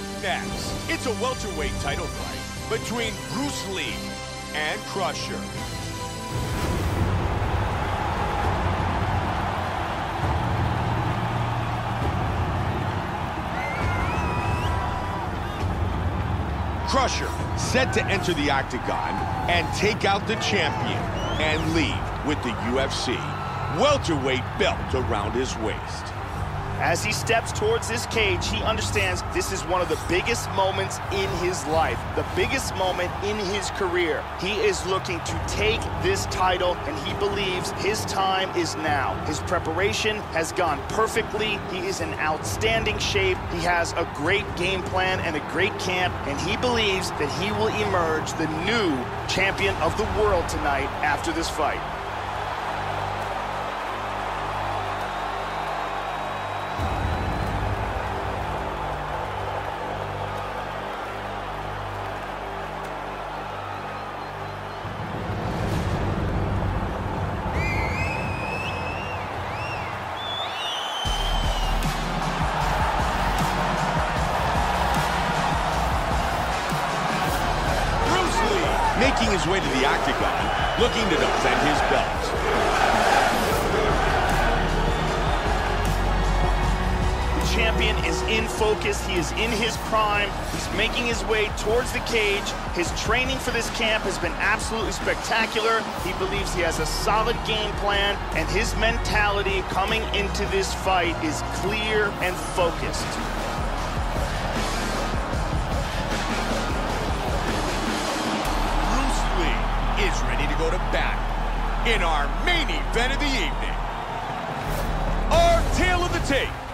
Up next, it's a welterweight title fight between Bruce Lee and Crusher. Crusher set to enter the octagon and take out the champion and leave with the UFC welterweight belt around his waist. As he steps towards this cage, he understands this is one of the biggest moments in his life, the biggest moment in his career. He is looking to take this title, and he believes his time is now. His preparation has gone perfectly. He is in outstanding shape. He has a great game plan and a great camp, and he believes that he will emerge the new champion of the world tonight after this fight. Making his way to the octagon, looking to defend his belt. The champion is in focus. He is in his prime. He's making his way towards the cage. His training for this camp has been absolutely spectacular. He believes he has a solid game plan, and his mentality coming into this fight is clear and focused.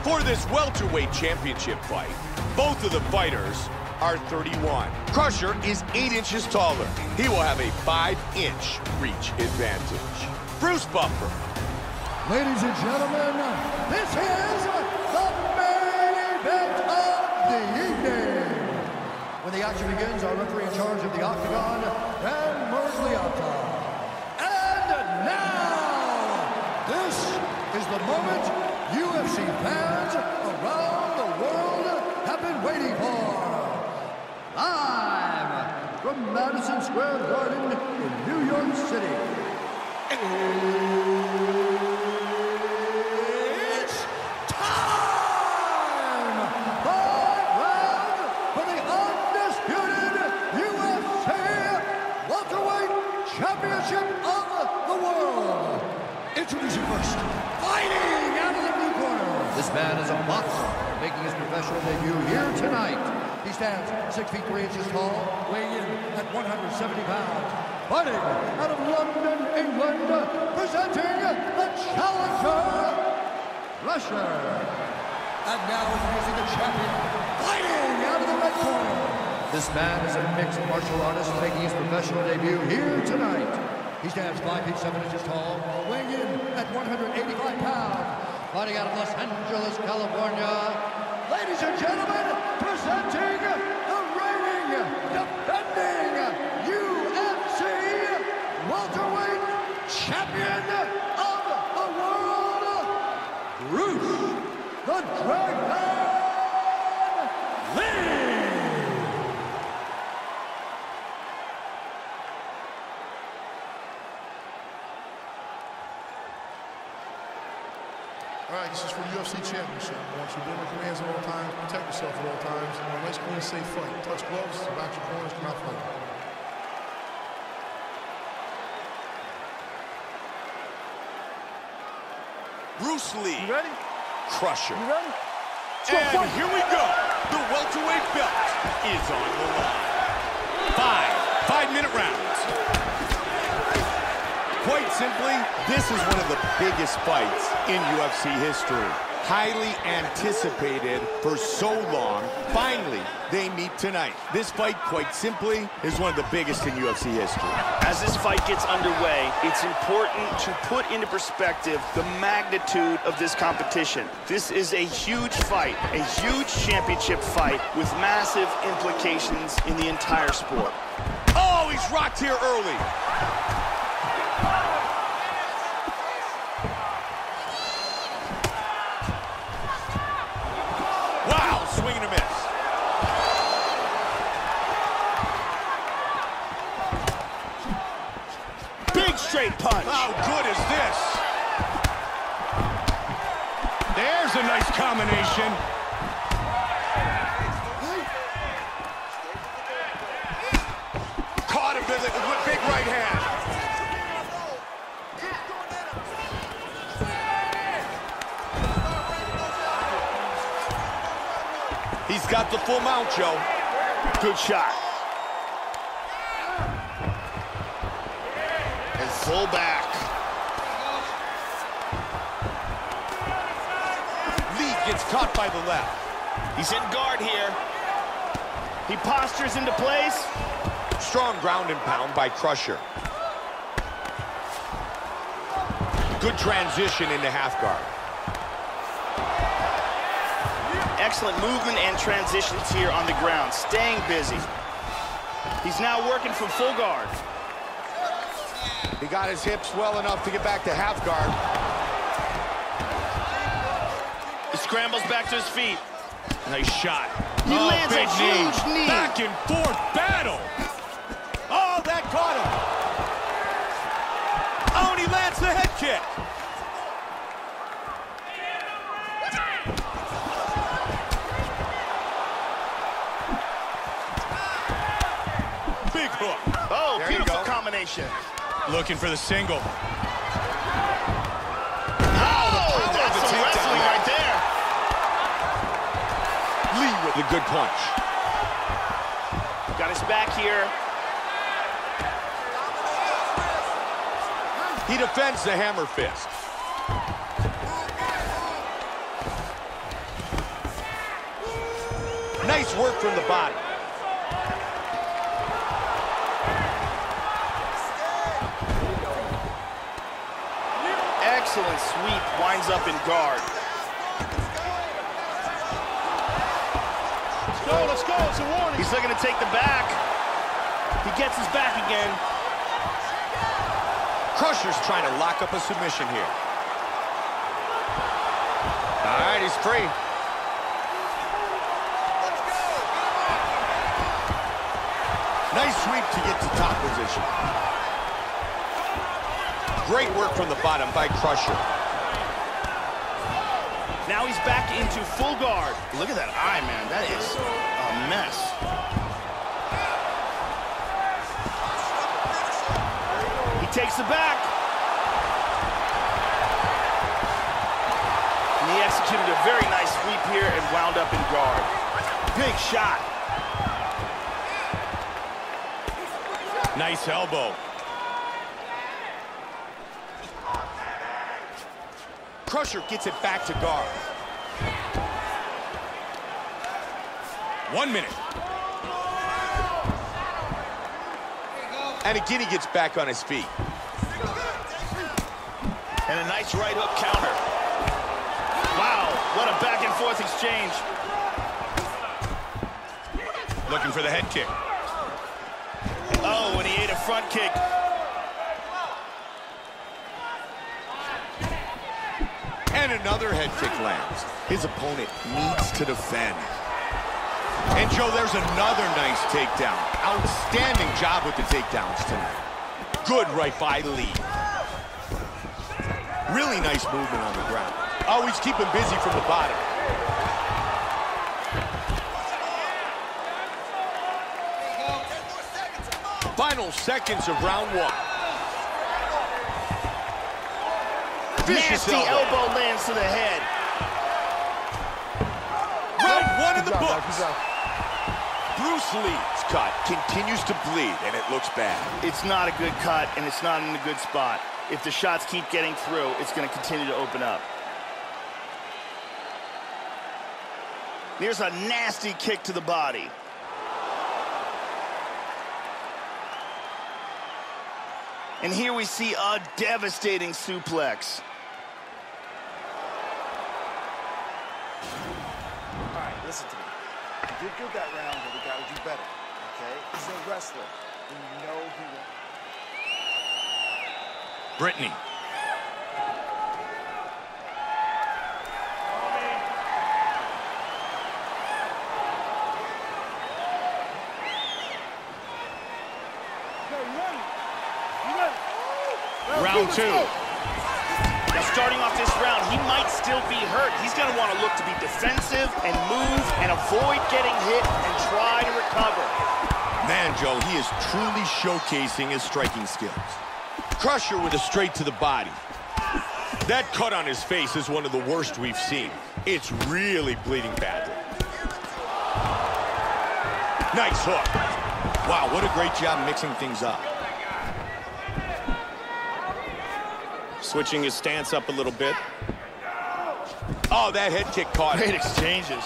For this welterweight championship fight. Both of the fighters are 31. Crusher is 8 inches taller. He will have a 5-inch reach advantage. Bruce Buffer, Ladies and gentlemen, this is the main event of the evening. When the action begins, our referee in charge of the Octagon, Dan Miragliotta. And now, this is the moment UFC fans around the world have been waiting for. Live from Madison Square Garden in New York City. It's time! Five round for the undisputed UFC welterweight championship of the world. Introducing first, fighting out of the blue corner. This man is a boxer, making his professional debut here tonight. He stands six feet three inches tall, weighing in at 170 pounds. Fighting out of London, England, presenting the challenger, Crusher. And now introducing the champion, fighting out of the red corner. This man is a mixed martial artist making his professional debut here tonight. He stands 5 feet 7 inches tall, weighing in at 185 pounds. Fighting out of Los Angeles, California. Ladies and gentlemen, presenting the reigning, defending UFC welterweight champion of the world, Bruce the Dragon Lee! All right, this is for the UFC Championship. I want you to with your hands at all times, protect yourself at all times. I want a nice, clean, safe fight. Touch gloves, back your corners, come out fighting. Bruce Lee, You ready? Crusher. You ready? And here we go. The welterweight belt is on the line. Five five-minute rounds. Quite simply, this is one of the biggest fights in UFC history. Highly anticipated for so long. Finally, they meet tonight. This fight, quite simply, is one of the biggest in UFC history. As this fight gets underway, it's important to put into perspective the magnitude of this competition. This is a huge fight, a huge championship fight with massive implications in the entire sport. Oh, he's rocked here early. Combination. Caught him with a big right hand. He's got the full mount, Joe. Good shot. And full back. Caught by the left. He's in guard here. He postures into place. Strong ground and pound by Crusher. Good transition into half guard. Excellent movement and transitions here on the ground, staying busy. He's now working from full guard. He got his hips well enough to get back to half guard. Scrambles back to his feet. Nice shot. He oh, lands a huge knee. Back and forth battle. Oh, that caught him. Oh, and he lands the head kick. Big hook. Oh, There beautiful combination. Looking for the single. Oh, power of that's the some takedown wrestling there. right there. Lee with a good punch. Got his back here. He defends the hammer fist. Nice work from the body. Excellent sweep, winds up in guard. Go, let's go, it's a warning. He's looking to take the back. He gets his back again. Crusher's trying to lock up a submission here. All right, he's free. Nice sweep to get to top position. Great work from the bottom by Crusher. Now he's back into full guard. Look at that eye, man. That is a mess. He takes it back. And he executed a very nice sweep here and wound up in guard. Big shot. Nice elbow. Crusher gets it back to guard. One minute. And again, he gets back on his feet. And a nice right hook counter. Wow, what a back and forth exchange. Looking for the head kick. Oh, and he ate a front kick. Another head kick lands. His opponent needs to defend. And Joe, there's another nice takedown. Outstanding job with the takedowns tonight. Good right by Lee. Really nice movement on the ground. Always keep him busy from the bottom. Final seconds of round one. Vicious Nasty elbow. elbow lands to the head. Round one in the Good job, books. Bruce Lee's cut continues to bleed, and it looks bad. It's not a good cut, and it's not in a good spot. If the shots keep getting through, it's going to continue to open up. There's a nasty kick to the body. And here we see a devastating suplex. Listen to me. You did good that round, but we got to do better, okay? He's a wrestler, and you know he won't. Brittney. Round two. Still be hurt. He's going to want to look to be defensive and move and avoid getting hit and try to recover. Man, Joe, he is truly showcasing his striking skills. Crusher with a straight to the body. That cut on his face is one of the worst we've seen. It's really bleeding badly. Nice hook. Wow, what a great job mixing things up. Switching his stance up a little bit. Oh, that head kick caught. Great exchanges.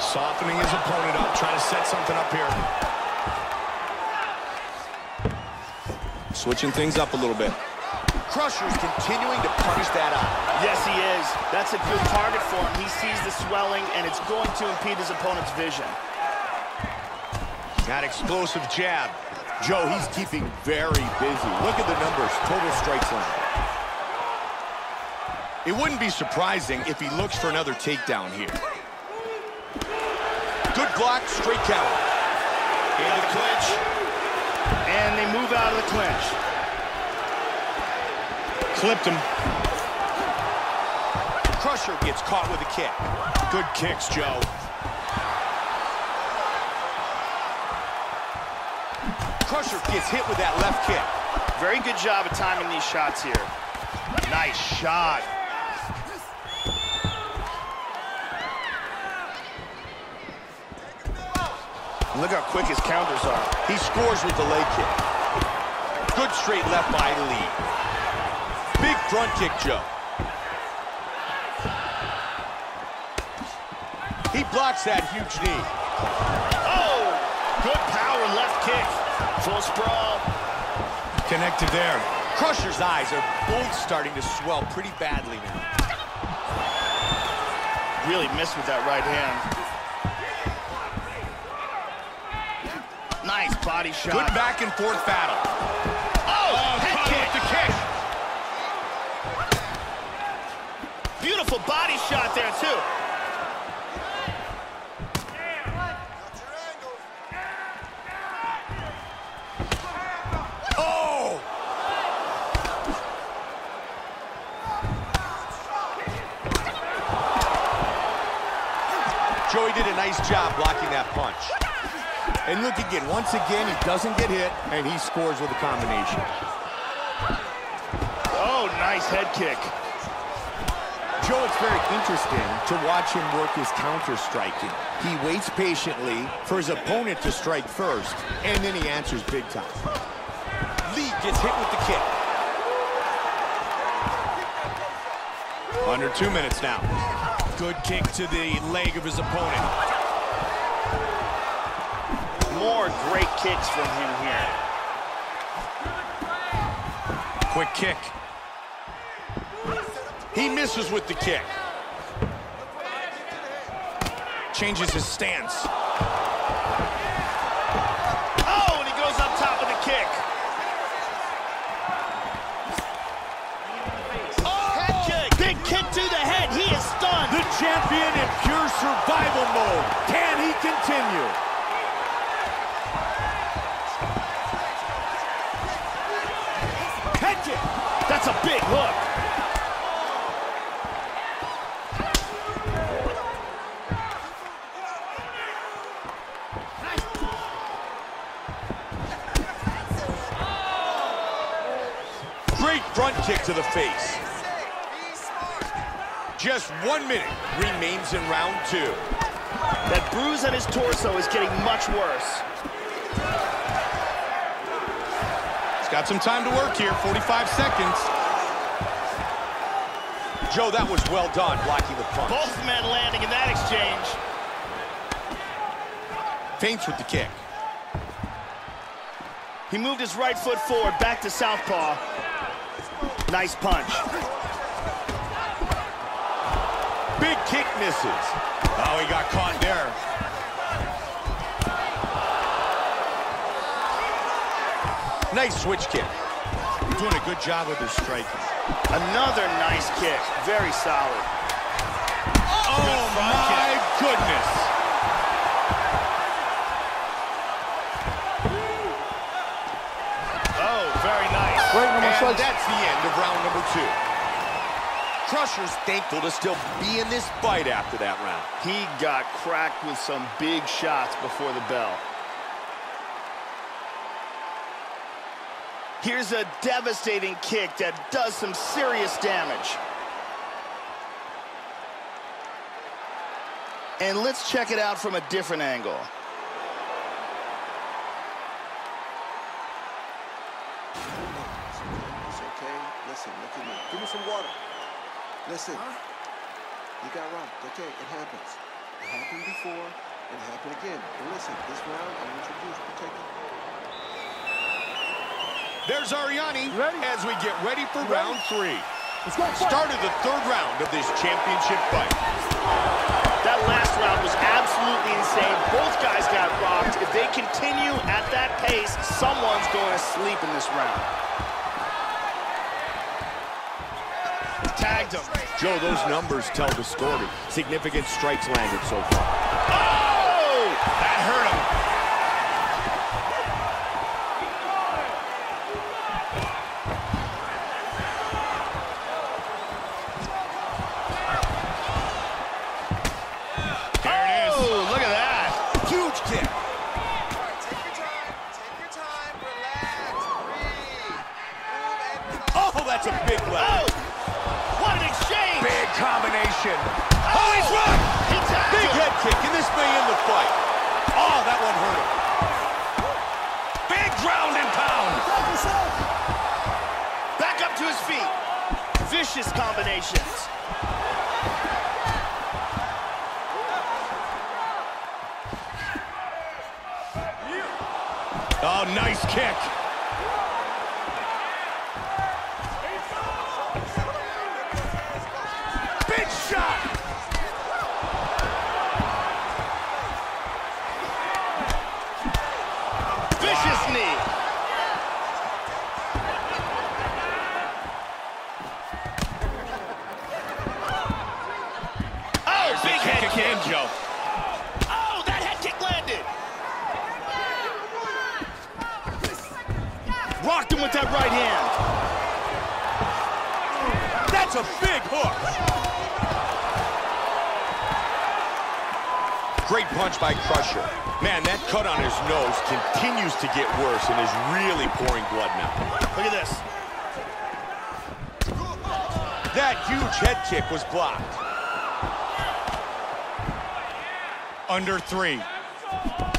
Softening his opponent up, trying to set something up here. Switching things up a little bit. Crusher's continuing to punish that out. Yes, he is. That's a good target for him. He sees the swelling, and it's going to impede his opponent's vision. That explosive jab. Joe, he's keeping very busy. Look at the numbers, total strikes line. It wouldn't be surprising if he looks for another takedown here. Good block, straight counter. The clinch. And they move out of the clinch. Clipped him. Crusher gets caught with a kick. Good kicks, Joe. Crusher gets hit with that left kick. Very good job of timing these shots here. Nice shot. Look how quick his counters are. He scores with the leg kick. Good straight left by to lead. Big front kick, Joe. He blocks that huge knee. Oh! Good power left kick. Full sprawl. Connected there. Crusher's eyes are both starting to swell pretty badly now. Really missed with that right hand. Nice body shot. Good back and forth battle. Oh, oh head caught kick. Beautiful body shot there, too. Oh! Joey did a nice job blocking that punch. And look again, once again, he doesn't get hit, and he scores with a combination. Oh, nice head kick. Joe, it's very interesting to watch him work his counter-striking. He waits patiently for his opponent to strike first, and then he answers big time. Lee gets hit with the kick. Under two minutes now. Good kick to the leg of his opponent. More great kicks from him here. Quick kick. He misses with the kick. Changes his stance. Oh, and he goes up top of the kick. Oh, head kick. Big kick to the head. He is stunned. The champion in pure survival mode. Can big hook. Great front kick to the face. Just one minute remains in round two. That bruise on his torso is getting much worse. He's got some time to work here, 45 seconds. Joe, that was well done, blocking the punch. Both men landing in that exchange. Feints with the kick. He moved his right foot forward, back to southpaw. Nice punch. Big kick misses. Oh, he got caught there. Nice switch kick. He's Doing a good job with his striking. Another nice kick. Very solid. Oh, my goodness. Oh, very nice. Ring number And that's the end of round number two. Crusher's thankful to still be in this fight after that round. He got cracked with some big shots before the bell. Here's a devastating kick that does some serious damage. And let's check it out from a different angle. It's okay. Listen, look at me. Give me some water. Listen. You got right. Okay, it happens. It happened before. It happened again. And listen, this round, I want you to protect it. There's Arianny as we get ready for round three. Start of the third round of this championship fight. That last round was absolutely insane. Both guys got rocked. If they continue at that pace, someone's going to sleep in this round. Tagged him. Joe, those numbers tell the story. Significant strikes landed so far. Oh! That hurt him. Continues to get worse and is really pouring blood now. Look at this. That huge head kick was blocked. Under three.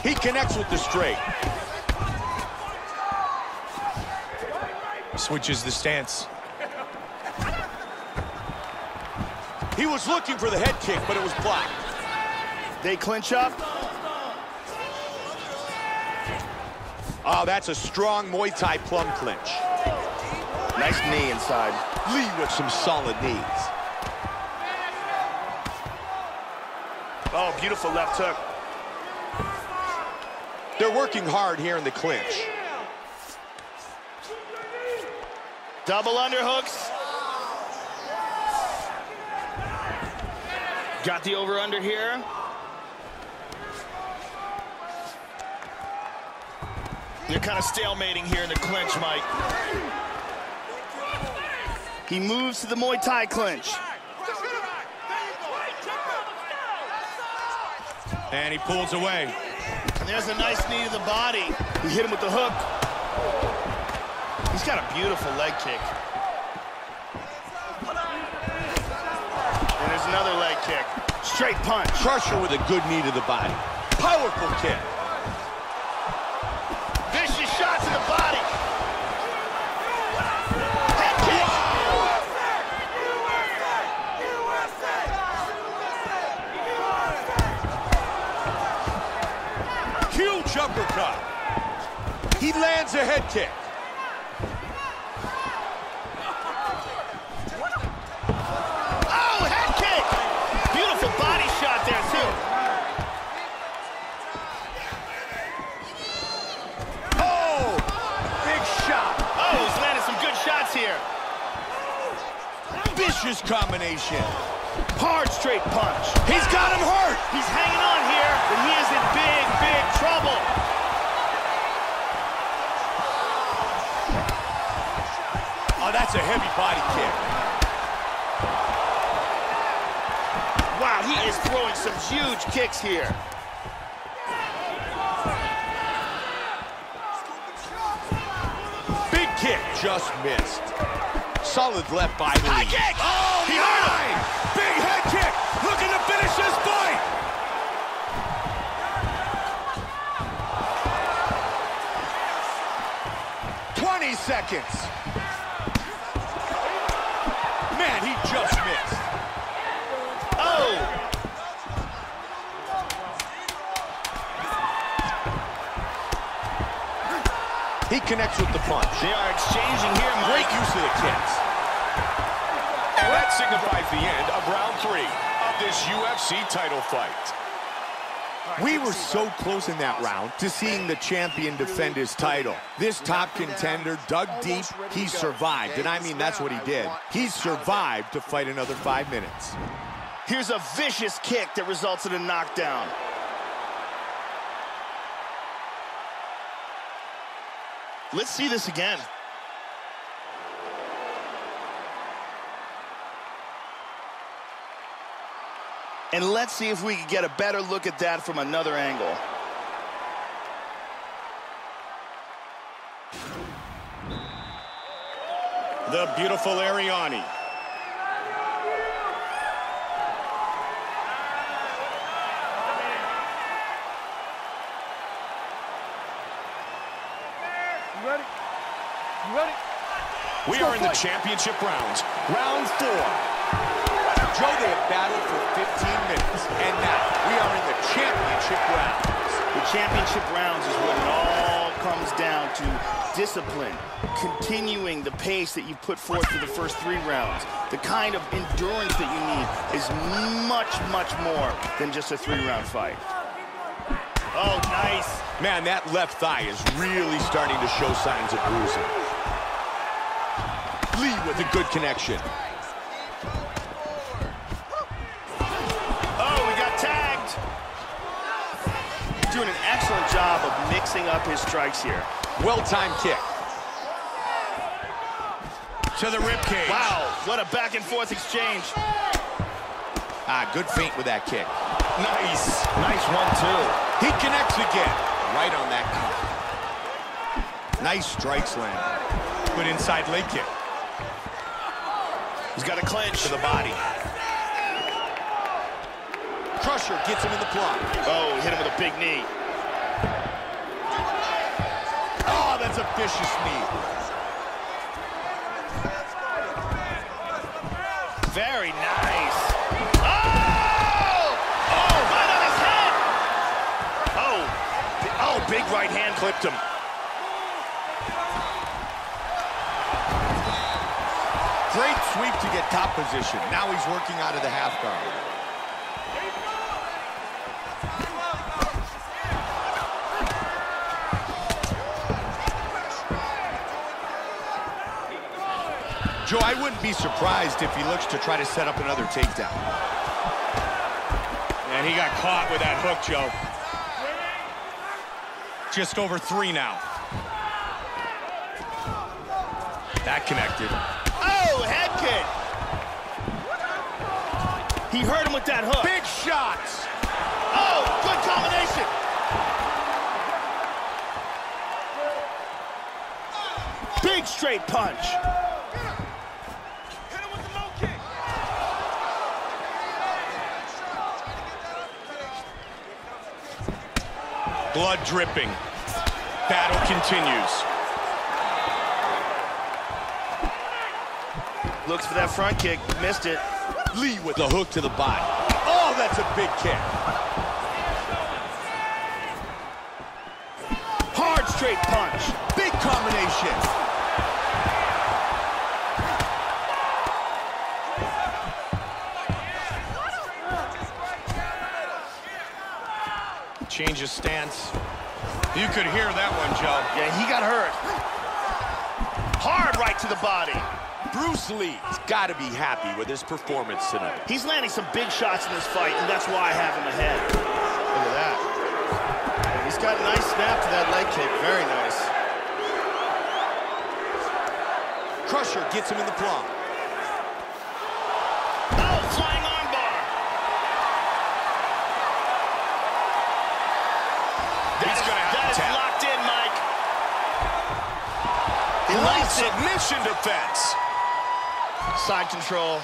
He connects with the straight. Switches the stance. He was looking for the head kick, but it was blocked. They clinch up. Oh, that's a strong Muay Thai plum clinch. Nice knee inside. Lee with some solid knees. Oh, beautiful left hook. They're working hard here in the clinch. Double underhooks. Got the over under here. Kind of stalemating here in the clinch, Mike. He moves to the Muay Thai clinch. And he pulls away. And there's a nice knee to the body. He hit him with the hook. He's got a beautiful leg kick. And there's another leg kick. Straight punch. Crusher with a good knee to the body. Powerful kick. He lands a head kick. Oh, head kick. Beautiful body shot there, too. Oh, big shot. Oh, he's landing some good shots here. Vicious combination. Hard straight punch. He's got him hurt. He's hanging on here, but he is in big, big trouble. Body kick. Wow, he is throwing some huge kicks here. Big kick just missed. Solid left by Lee. High kick! Oh, oh, He my! Big head kick! Looking to finish this fight! Twenty seconds. Man, he just missed. Oh! He connects with the punch. They are exchanging here, Great use of the kicks. And that signifies the end of round three of this UFC title fight. We were so close in that round to seeing the champion defend his title. This top contender dug deep, he survived, and I mean that's what he did. He survived to fight another five minutes. Here's a vicious kick that results in a knockdown. Let's see this again. And let's see if we can get a better look at that from another angle. The beautiful Arianny. You ready? You ready? We go are in the championship rounds. Round four. Joe, they have battled for 15 minutes, and now we are in the championship rounds. The championship rounds is when it all comes down to discipline, continuing the pace that you put forth for the first three rounds. The kind of endurance that you need is much, much more than just a three-round fight. Oh, nice. Man, that left thigh is really starting to show signs of bruising. Lee with a good connection. Doing an excellent job of mixing up his strikes here. Well-timed kick. To the ribcage. Wow, what a back and forth exchange. Ah, good feint with that kick. Nice. Nice one, too. He connects again. Right on that cut. Nice strikes land. Good inside leg kick. He's got a clinch. To the body. Crusher gets him in the plot. Oh, hit him with a big knee. Oh, that's a vicious knee. Very nice. Oh! Oh, right on his head. Oh, oh, big right hand clipped him. Great sweep to get top position. Now he's working out of the half guard. Joe, I wouldn't be surprised if he looks to try to set up another takedown. And he got caught with that hook, Joe. Just over three now. That connected. Oh, head kick. He hurt him with that hook. Big shots! Oh, good combination. Big straight punch. Blood dripping. Battle continues. Looks for that front kick, missed it. Lee with the hook to the body. Oh, that's a big kick. Hard straight punch. Big combination. Change his stance. You could hear that one, Joe. Yeah, he got hurt. Hard right to the body. Bruce Lee's got to be happy with his performance tonight. He's landing some big shots in this fight, and that's why I have him ahead. Look at that. He's got a nice snap to that leg kick. Very nice. Crusher gets him in the plum. Submission defense. Side control.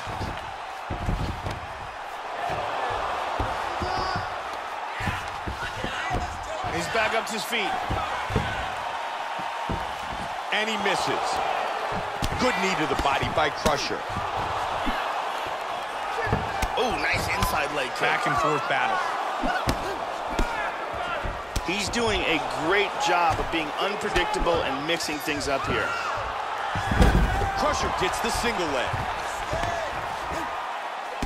He's back up to his feet. And he misses. Good knee to the body by Crusher. Oh, nice inside leg kick. Back and forth battle. He's doing a great job of being unpredictable and mixing things up here. Crusher gets the single leg.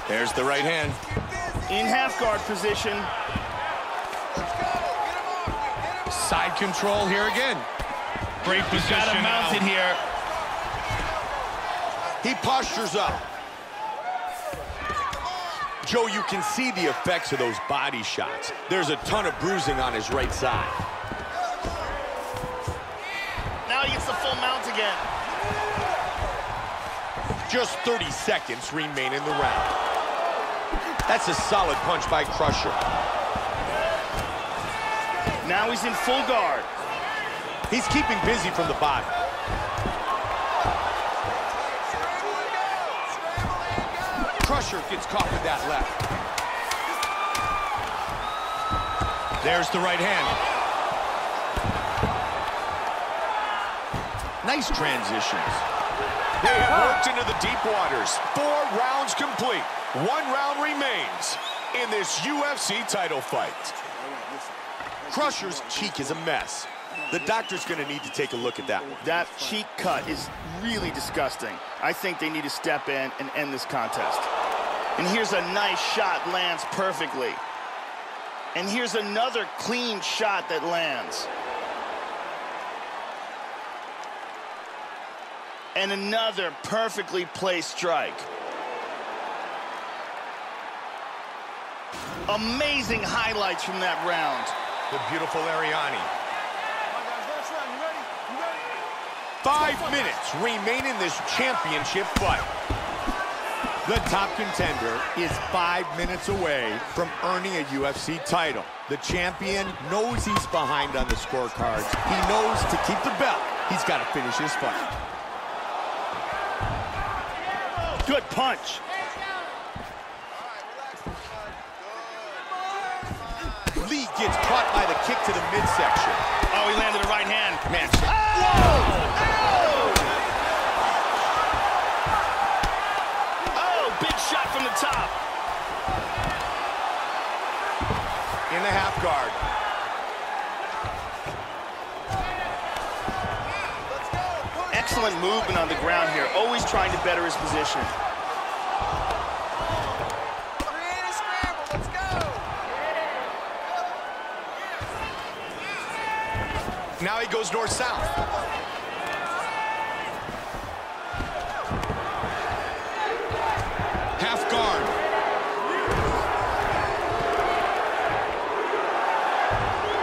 There's the right hand. In half guard position. Side control here again. Great position He's Got him now. mounted here. He postures up. Joe, you can see the effects of those body shots. There's a ton of bruising on his right side. Now he gets the full mount again. Just 30 seconds remain in the round. That's a solid punch by Crusher. Now he's in full guard. He's keeping busy from the bottom. Crusher gets caught with that left. There's the right hand. Nice transitions. They have worked into the deep waters. Four rounds complete. One round remains in this UFC title fight. Crusher's cheek is a mess. The doctor's gonna need to take a look at that one. That cheek cut is really disgusting. I think they need to step in and end this contest. And here's a nice shot, lands perfectly. And here's another clean shot that lands. And another perfectly placed strike. Amazing highlights from that round. The beautiful Arianny. Five minutes remain in this championship fight. The top contender is five minutes away from earning a UFC title. The champion knows he's behind on the scorecards. He knows to keep the belt, he's got to finish his fight. Good punch. Lee gets caught by the kick to the midsection. Oh, he landed a right hand. Man, oh! oh, big shot from the top. in the half guard. Excellent movement on the ground here, always trying to better his position. Now he goes north-south. Half guard.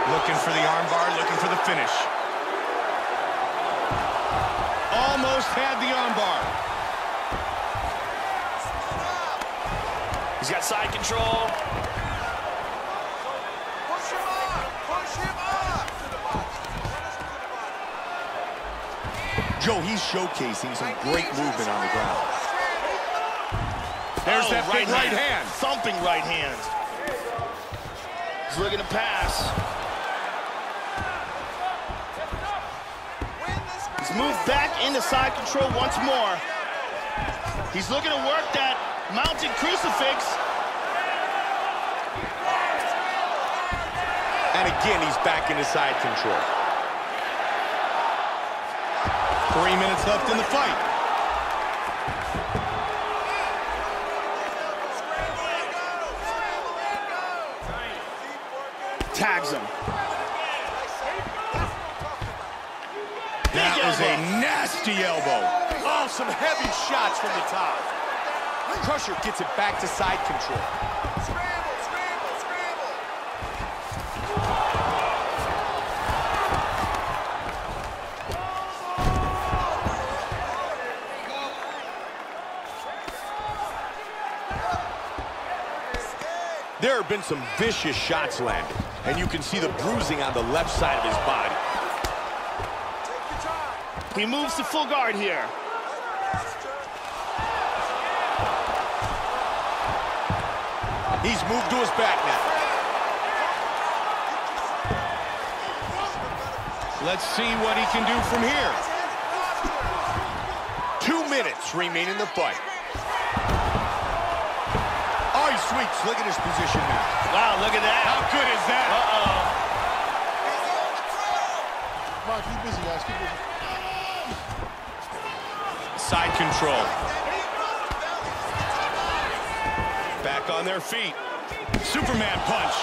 Looking for the armbar, looking for the finish. He's got side control. Push him up. Push him up. Joe, he's showcasing some great movement on the ground. There's Oh, that big right hand. Thumping right hand. He's looking to pass. He's moved back into side control once more. He's looking to work that mounted crucifix. And again, he's back into side control. Three minutes left in the fight. Tags him. That was a nasty elbow. Oh, some heavy shots from the top. Crusher gets it back to side control. Scramble, scramble, scramble. There have been some vicious shots landed, and you can see the bruising on the left side of his body. He moves to full guard here. He's moved to his back now. Let's see what he can do from here. Two minutes remain in the fight. Oh, he sweeps. Look at his position now. Wow, look at that. How good is that? Uh-oh. Come on, keep busy, guys. Keep busy. Side control. Back on their feet. Superman punch.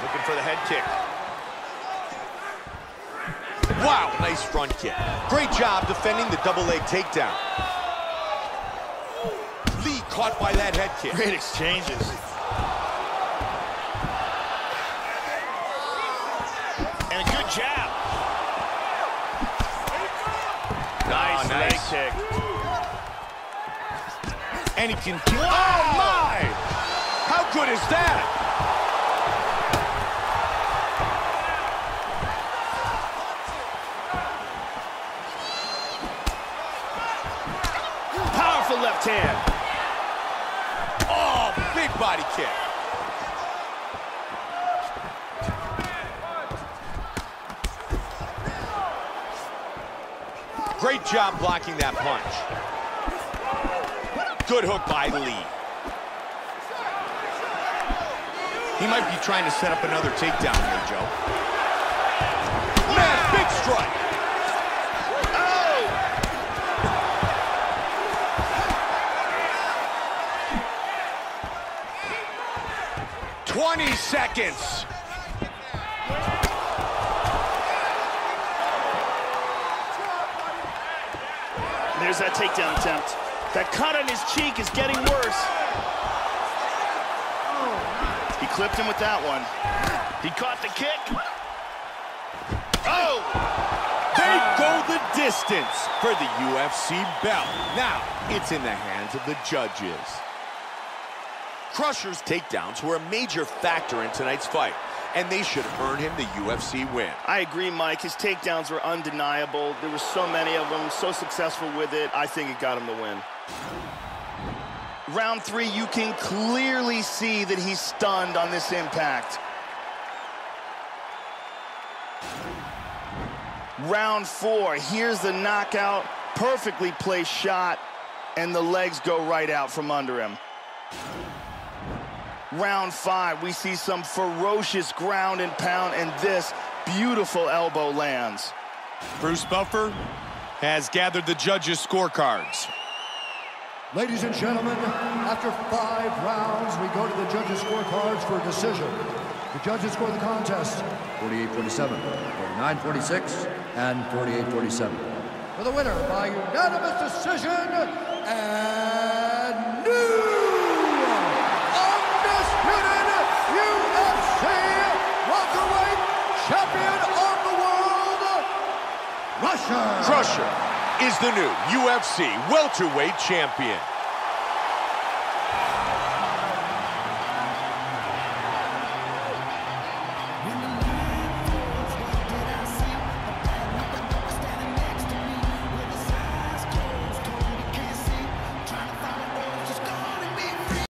Looking for the head kick. Wow, nice front kick. Great job defending the double leg takedown. Lee caught by that head kick. Great exchanges. And a good jab. Ah, nice, Oh, leg kick. And he can keep. Oh, my! How good is that? Powerful left hand. Oh, big body kick. Great job blocking that punch. Good hook by Lee. He might be trying to set up another takedown here, Joe. Man, big strike. 20 seconds. There's that takedown attempt. That cut on his cheek is getting worse. He clipped him with that one. He caught the kick. Oh! They go the distance for the UFC belt. Now, it's in the hands of the judges. Crusher's takedowns were a major factor in tonight's fight, and they should earn him the UFC win. I agree, Mike. His takedowns were undeniable. There were so many of them, so successful with it. I think it got him the win. Round three, you can clearly see that he's stunned on this impact. Round four, here's the knockout, perfectly placed shot, and the legs go right out from under him. Round five, we see some ferocious ground and pound, and this beautiful elbow lands. Bruce Buffer has gathered the judges' scorecards. Ladies and gentlemen, after five rounds, we go to the judges' scorecards for a decision. The judges score the contest 48-47, 49-46, and 48-47. for the winner by unanimous decision and new undisputed UFC welterweight champion of the world, Russia. Crusher is the new UFC welterweight champion.